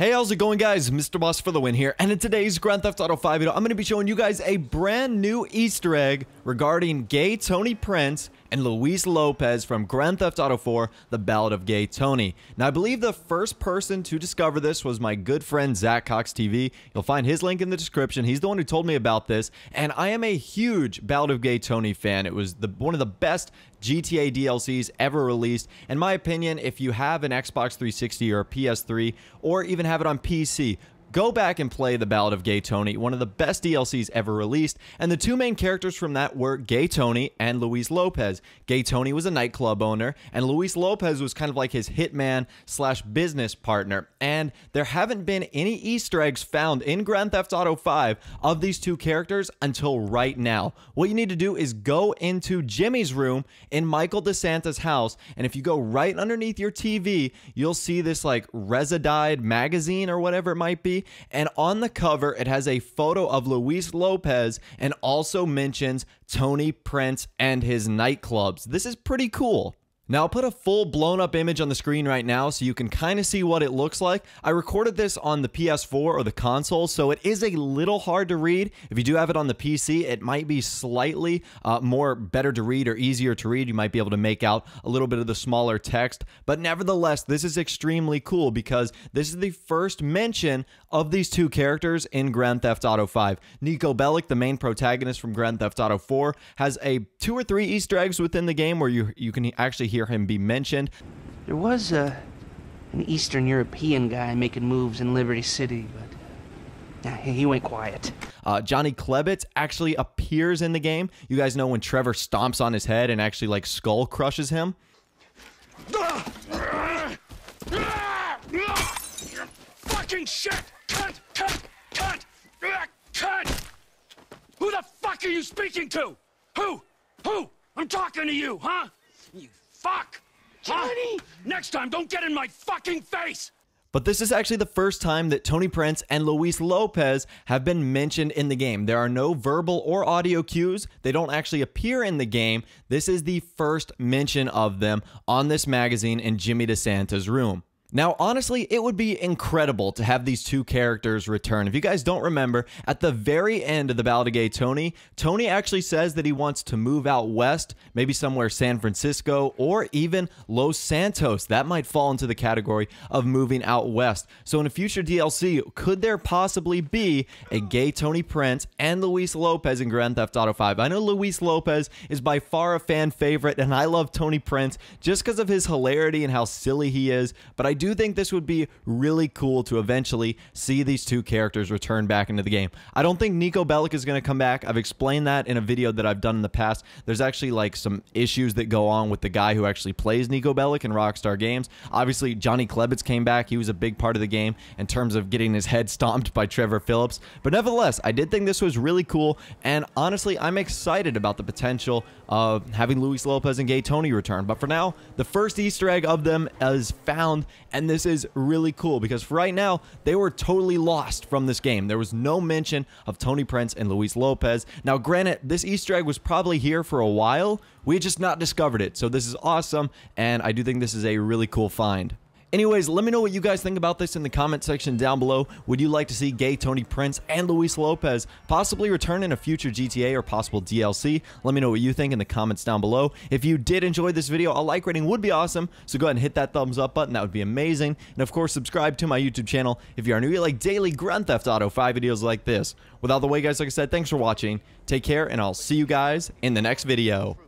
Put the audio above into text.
Hey, how's it going guys? Mr. Boss for the win here, and in today's Grand Theft Auto 5 video, I'm going to be showing you guys a brand new Easter egg regarding gay Tony Prince and Luis Lopez from Grand Theft Auto 4, The Ballad of Gay Tony. Now, I believe the first person to discover this was my good friend Zac Cox TV. You'll find his link in the description. He's the one who told me about this, and I am a huge Ballad of Gay Tony fan. It was the one of the best GTA DLCs ever released. In my opinion, if you have an Xbox 360 or a PS3, or even have it on PC, Go back and play The Ballad of Gay Tony, one of the best DLCs ever released, and the two main characters from that were Gay Tony and Luis Lopez. Gay Tony was a nightclub owner, and Luis Lopez was kind of like his hitman slash business partner. And there haven't been any Easter eggs found in Grand Theft Auto 5 of these two characters until right now. What you need to do is go into Jimmy's room in Michael DeSanta's house, and if you go right underneath your TV, you'll see this like Residide magazine or whatever it might be and on the cover, it has a photo of Luis Lopez and also mentions Tony Prince and his nightclubs. This is pretty cool. Now I'll put a full blown up image on the screen right now so you can kind of see what it looks like. I recorded this on the PS4 or the console, so it is a little hard to read. If you do have it on the PC, it might be slightly uh, more better to read or easier to read. You might be able to make out a little bit of the smaller text, but nevertheless, this is extremely cool because this is the first mention of these two characters in Grand Theft Auto 5. Niko Bellic, the main protagonist from Grand Theft Auto 4, has a two or three Easter eggs within the game where you you can actually hear hear him be mentioned. There was a, an Eastern European guy making moves in Liberty City, but nah, he went quiet. Uh, Johnny Klebitz actually appears in the game. You guys know when Trevor stomps on his head and actually like skull crushes him. Fucking shit! Cut! Cut! Cut! Cut! Who the fuck are you speaking to? Who? Who? I'm talking to you, huh? You Fuck! Johnny! Huh? Next time, don't get in my fucking face! But this is actually the first time that Tony Prince and Luis Lopez have been mentioned in the game. There are no verbal or audio cues. They don't actually appear in the game. This is the first mention of them on this magazine in Jimmy DeSanta's room. Now, honestly, it would be incredible to have these two characters return. If you guys don't remember, at the very end of the Ballad of Gay Tony, Tony actually says that he wants to move out west, maybe somewhere San Francisco or even Los Santos. That might fall into the category of moving out west. So in a future DLC, could there possibly be a gay Tony Prince and Luis Lopez in Grand Theft Auto 5? I know Luis Lopez is by far a fan favorite, and I love Tony Prince just because of his hilarity and how silly he is, but I do think this would be really cool to eventually see these two characters return back into the game. I don't think Niko Bellic is going to come back. I've explained that in a video that I've done in the past. There's actually like some issues that go on with the guy who actually plays Niko Bellic in Rockstar Games. Obviously, Johnny Klebitz came back. He was a big part of the game in terms of getting his head stomped by Trevor Phillips. But nevertheless, I did think this was really cool. And honestly, I'm excited about the potential of having Luis Lopez and Gay Tony return. But for now, the first Easter egg of them is found and this is really cool because for right now, they were totally lost from this game. There was no mention of Tony Prince and Luis Lopez. Now, granted, this Easter egg was probably here for a while. We just not discovered it. So this is awesome. And I do think this is a really cool find. Anyways, let me know what you guys think about this in the comment section down below. Would you like to see gay Tony Prince and Luis Lopez possibly return in a future GTA or possible DLC? Let me know what you think in the comments down below. If you did enjoy this video, a like rating would be awesome, so go ahead and hit that thumbs up button. That would be amazing. And of course, subscribe to my YouTube channel if you are new. You like daily Grand Theft Auto 5 videos like this. Without the way, guys, like I said, thanks for watching. Take care, and I'll see you guys in the next video.